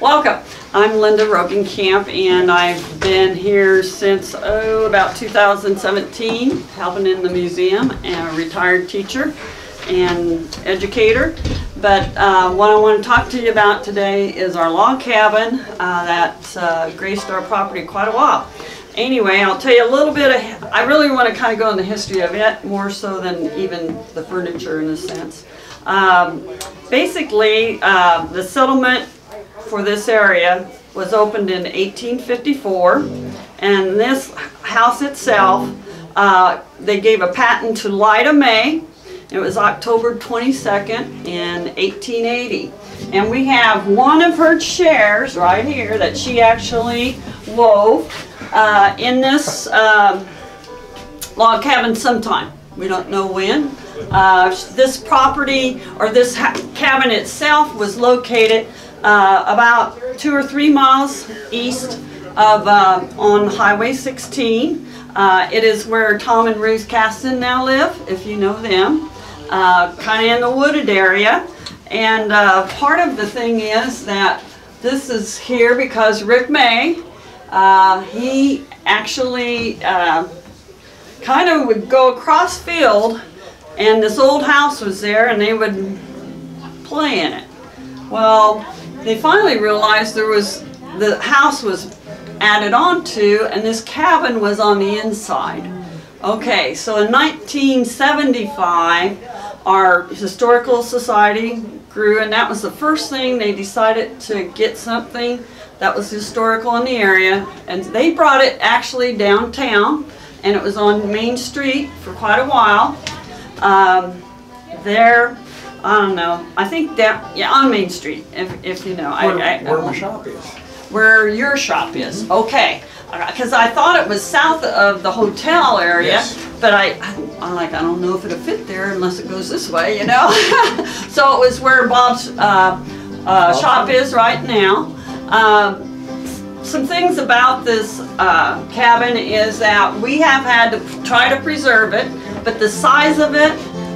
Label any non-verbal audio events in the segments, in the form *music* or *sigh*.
Welcome. I'm Linda Roggenkamp, and I've been here since, oh, about 2017, helping in the museum, and a retired teacher and educator. But uh, what I want to talk to you about today is our log cabin uh, that uh, graced our property quite a while. Anyway, I'll tell you a little bit of, I really want to kind of go in the history of it, more so than even the furniture in a sense. Um, basically, uh, the settlement for this area was opened in 1854, and this house itself, uh, they gave a patent to Lida May. It was October 22nd in 1880. And we have one of her chairs right here that she actually wove uh, in this um, log cabin sometime. We don't know when. Uh, this property or this cabin itself was located uh, about two or three miles east of uh, on Highway 16. Uh, it is where Tom and Ruth Caston now live, if you know them, uh, kind of in the wooded area. And uh, part of the thing is that this is here because Rick May, he actually kind of would go across field and this old house was there and they would play in it. Well, they finally realized there was, the house was added on to and this cabin was on the inside. Okay, so in 1975, our Historical Society grew and that was the first thing they decided to get something that was historical in the area and they brought it actually downtown and it was on Main Street for quite a while. Um, there, I don't know. I think that yeah on Main Street, if, if you know. Where, I, I, where my shop is. Where your shop is. Okay. Because I thought it was south of the hotel area, Yes. but I, I'm like, I don't know if it'll fit there unless it goes this way, you know? *laughs* so it was where Bob's uh, uh, shop is right now. Um, some things about this uh, cabin is that we have had to try to preserve it, but the size of it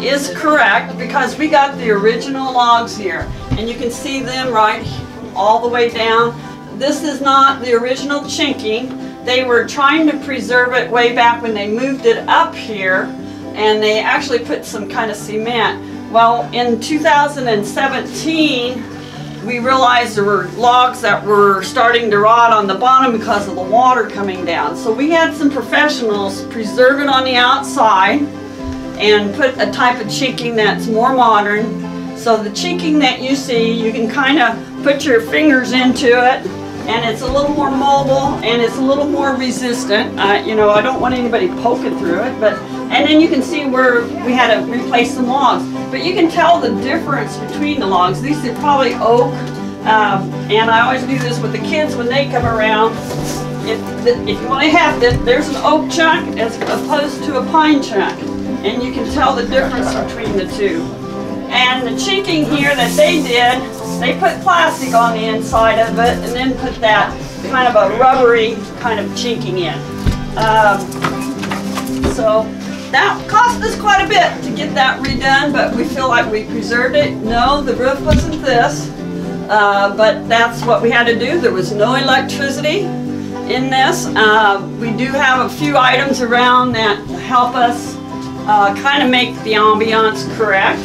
is correct because we got the original logs here. And you can see them right all the way down. This is not the original chinking. They were trying to preserve it way back when they moved it up here and they actually put some kind of cement. Well, in 2017, we realized there were logs that were starting to rot on the bottom because of the water coming down. So we had some professionals preserve it on the outside and put a type of chinking that's more modern. So the chinking that you see, you can kind of put your fingers into it and it's a little more mobile and it's a little more resistant. Uh, you know, I don't want anybody poking through it, but and then you can see where we had to replace some logs. But you can tell the difference between the logs. These are probably oak, um, and I always do this with the kids when they come around. If, if you want to have it, there's an oak chunk as opposed to a pine chunk, and you can tell the difference between the two. And the chinking here that they did, they put plastic on the inside of it and then put that kind of a rubbery kind of chinking in. Um, so that cost us quite a bit to get that redone, but we feel like we preserved it. No, the roof wasn't this, uh, but that's what we had to do. There was no electricity in this. Uh, we do have a few items around that help us uh, kind of make the ambiance correct.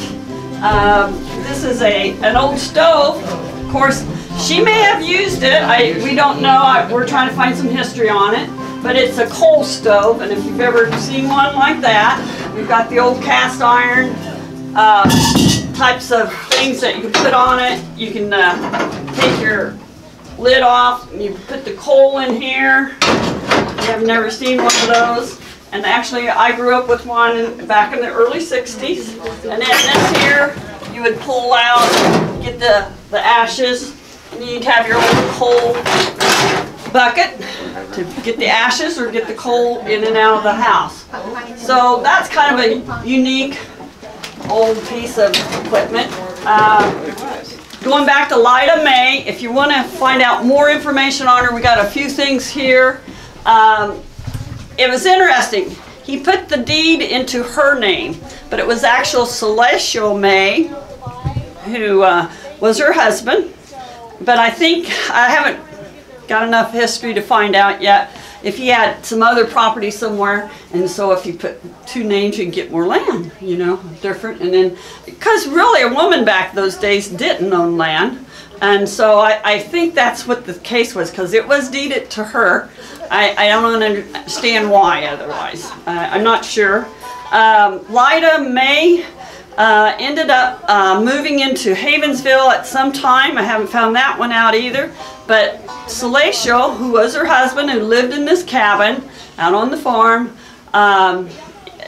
Um, this is a an old stove. Of course, she may have used it. I, we don't know. I, we're trying to find some history on it. But it's a coal stove, and if you've ever seen one like that, we've got the old cast iron uh, types of things that you can put on it. You can uh, take your lid off, and you put the coal in here. You have never seen one of those. And actually, I grew up with one back in the early 60s. And then this here, you would pull out, get the, the ashes, and you'd have your old coal bucket to get the ashes or get the coal in and out of the house. So that's kind of a unique old piece of equipment. Uh, going back to Lida May, if you want to find out more information on her, we got a few things here. Um, it was interesting. He put the deed into her name, but it was actual Celestial May, who uh, was her husband. but I think I haven't got enough history to find out yet if he had some other property somewhere, and so if you put two names, you'd get more land, you know, different. And then, because really a woman back those days didn't own land. And so I, I think that's what the case was, because it was deeded to her. I, I don't understand why otherwise. Uh, I'm not sure. Um, Lida May uh, ended up uh, moving into Havensville at some time. I haven't found that one out either. But Salacial, who was her husband, who lived in this cabin out on the farm, um,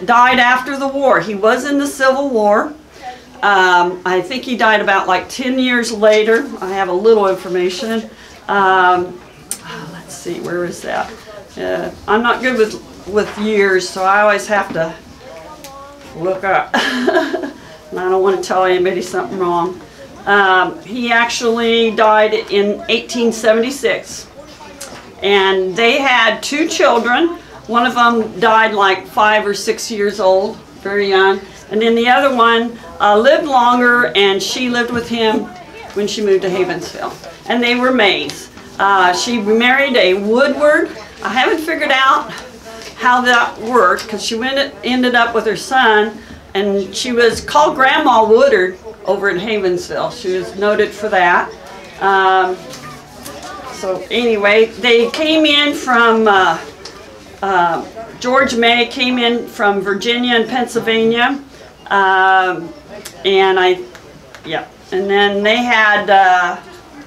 died after the war. He was in the Civil War. Um, I think he died about like 10 years later. I have a little information. Um, let's see, where is that? Uh, I'm not good with, with years, so I always have to look up. *laughs* I don't want to tell anybody something wrong. Um, he actually died in 1876. And they had two children. One of them died like five or six years old, very young. And then the other one uh, lived longer, and she lived with him when she moved to Havensville. And they were maids. Uh, she married a Woodward. I haven't figured out how that worked because she went, ended up with her son, and she was called Grandma Woodard over in Havensville. She was noted for that. Um, so anyway, they came in from, uh, uh, George May came in from Virginia and Pennsylvania. Um, and I, yeah, and then they had uh,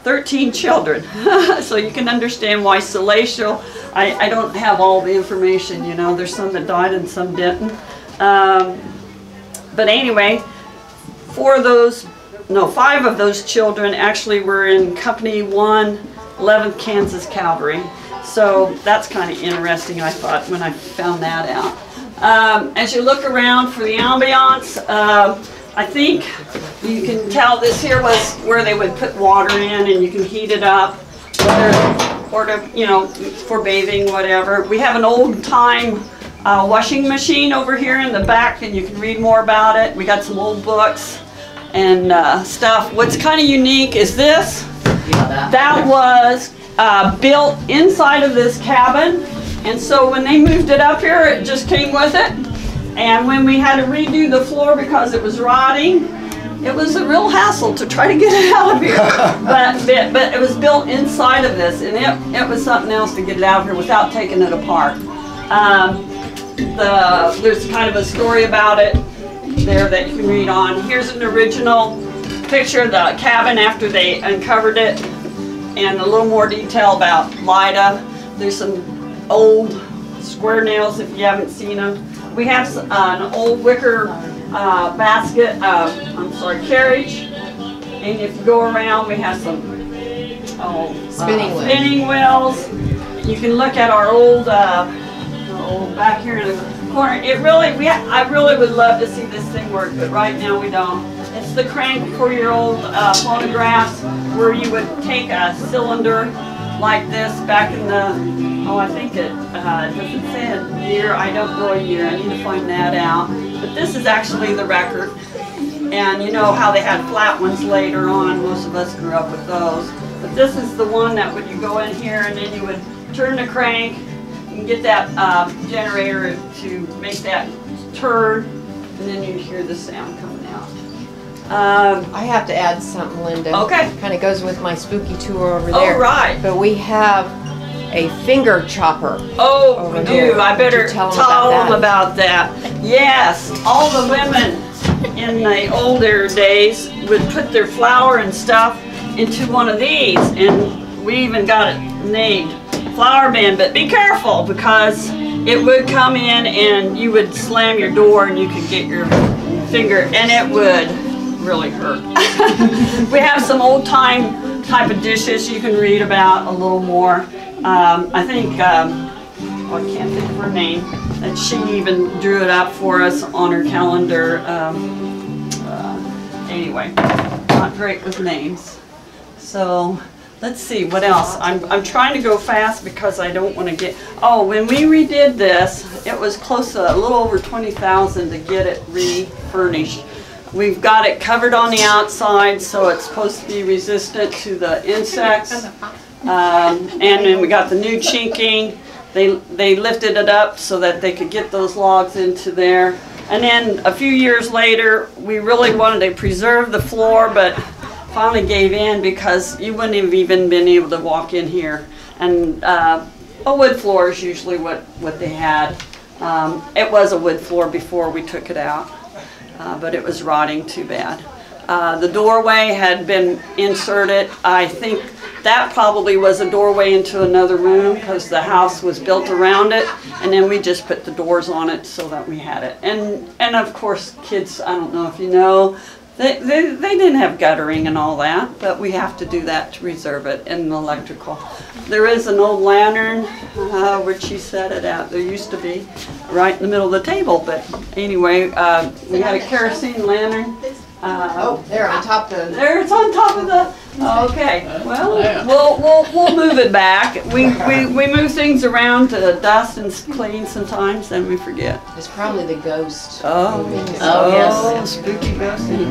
13 children. *laughs* so you can understand why Salacial, I, I don't have all the information, you know, there's some that died and some didn't. Um, but anyway, four of those, no, five of those children actually were in Company 1, 11th Kansas Cavalry. So that's kind of interesting, I thought, when I found that out. Um, as you look around for the ambiance, uh, I think you can tell this here was where they would put water in and you can heat it up, whether, or to, you know, for bathing, whatever. We have an old time uh, washing machine over here in the back and you can read more about it. We got some old books and uh, stuff. What's kind of unique is this. That was uh, built inside of this cabin. And so when they moved it up here, it just came with it. And when we had to redo the floor because it was rotting, it was a real hassle to try to get it out of here. *laughs* but, but, but it was built inside of this, and it, it was something else to get it out of here without taking it apart. Um, the, there's kind of a story about it there that you can read on. Here's an original picture of the cabin after they uncovered it and a little more detail about Lida. There's some old square nails if you haven't seen them. We have uh, an old wicker uh, basket, uh, I'm sorry, carriage. And if you go around, we have some oh, spinning, wheels. spinning wheels. You can look at our old, uh, old back here in the corner. It really, we I really would love to see this thing work, but right now we don't. It's the crank for your old uh, phonographs where you would take a cylinder like this back in the, oh I think it, uh, does it say a year? I don't know a year, I need to find that out. But this is actually the record. And you know how they had flat ones later on, most of us grew up with those. But this is the one that would you go in here and then you would turn the crank and get that uh, generator to make that turn and then you'd hear the sound coming out. Um, I have to add something, Linda. Okay. Kind of goes with my spooky tour over there. Oh, right. But we have a finger chopper. Oh, do. I better tell, them, tell about them about that. Yes, all the women in the older days would put their flour and stuff into one of these, and we even got it named flour bin. But be careful because it would come in and you would slam your door and you could get your finger, and it would really hurt. *laughs* we have some old time type of dishes you can read about a little more. Um, I think, um, oh, I can't think of her name, that she even drew it up for us on her calendar. Um, uh, anyway, not great with names. So let's see, what else? I'm, I'm trying to go fast because I don't want to get, oh, when we redid this, it was close to a little over 20000 to get it refurnished. We've got it covered on the outside, so it's supposed to be resistant to the insects. Um, and then we got the new chinking. They, they lifted it up so that they could get those logs into there. And then a few years later, we really wanted to preserve the floor, but finally gave in because you wouldn't have even been able to walk in here. And uh, a wood floor is usually what, what they had. Um, it was a wood floor before we took it out, uh, but it was rotting too bad. Uh, the doorway had been inserted. I think that probably was a doorway into another room because the house was built around it, and then we just put the doors on it so that we had it. And and of course, kids. I don't know if you know, they, they, they didn't have guttering and all that, but we have to do that to reserve it in the electrical. There is an old lantern uh, where she set it out. There used to be right in the middle of the table, but anyway, uh, we had a kerosene lantern. Uh, Oh, there on top of the. there it's on top of the. Okay, well, we'll we'll we'll move it back. We we we move things around to dust and clean sometimes, then we forget. It's probably the ghost. Oh, moving. oh, yes. spooky ghosty.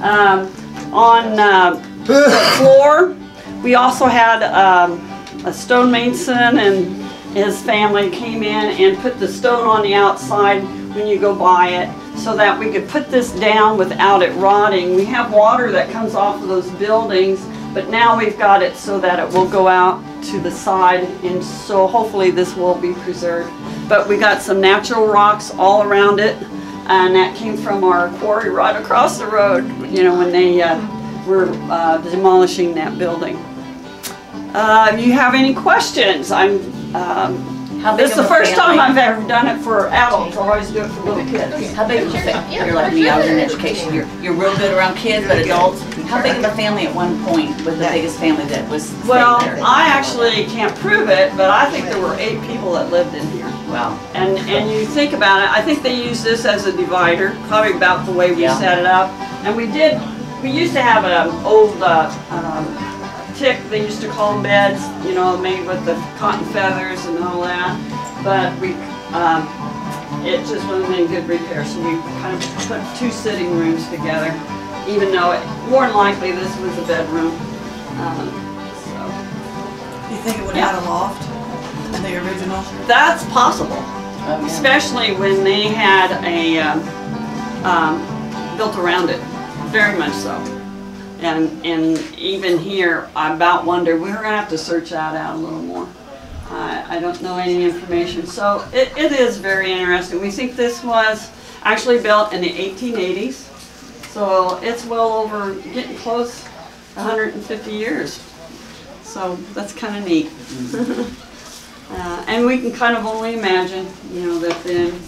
Um, on uh, the floor, we also had um, a stonemason and his family came in and put the stone on the outside when you go by it so that we could put this down without it rotting. We have water that comes off of those buildings, but now we've got it so that it will go out to the side and so hopefully this will be preserved. But we got some natural rocks all around it and that came from our quarry right across the road, you know, when they uh, were uh, demolishing that building. Uh, you have any questions? I'm, um, How big this is of the a first time? I've ever done it for adults, I always do it for little kids. How big of a family? You're like me, I was in education. You're, you're real good around kids, but adults. How big of a family at one point was the biggest family that was staying Well, there? I actually can't prove it, but I think there were eight people that lived in here. Wow. And, and you think about it, I think they use this as a divider, probably about the way we Yeah. set it up. And we did, we used to have an old uh, um, tick, they used to call them beds, you know, made with the cotton feathers and all that. But we, um, it just wasn't in good repair, so we kind of put two sitting rooms together, even though it, more than likely this was a bedroom. Um, so. You think it would have had a loft in the original? That's possible. Oh, yeah. especially when they had a, um, um, built around it, very much so. And, and even here, I about wonder, we're gonna have to search that out a little more. I, I don't know any information, so it, it is very interesting. We think this was actually built in the eighteen eighties, so it's well over, getting close, hundred and fifty years. So that's kinda neat. *laughs* Uh, and we can kind of only imagine, you know, that then,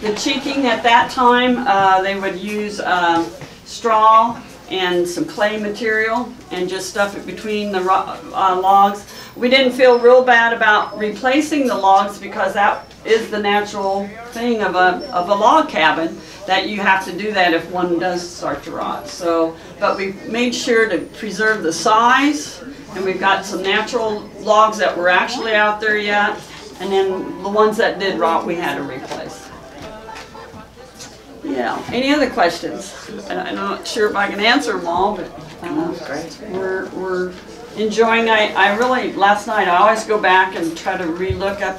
the chinking at that time, uh, they would use, um, straw and some clay material and just stuff it between the uh, logs. We didn't feel real bad about replacing the logs because that is the natural thing of a, of a log cabin, that you have to do that if one does start to rot. So, but we made sure to preserve the size, and we've got some natural logs that were actually out there yet, and then the ones that did rot, we had to replace. Yeah, any other questions? I'm not sure if I can answer them all, but uh, we're, we're enjoying, I, I really, last night, I always go back and try to relook up